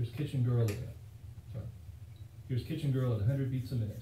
Here's Kitchen Girl at, sorry. Here's Kitchen Girl at hundred beats a minute.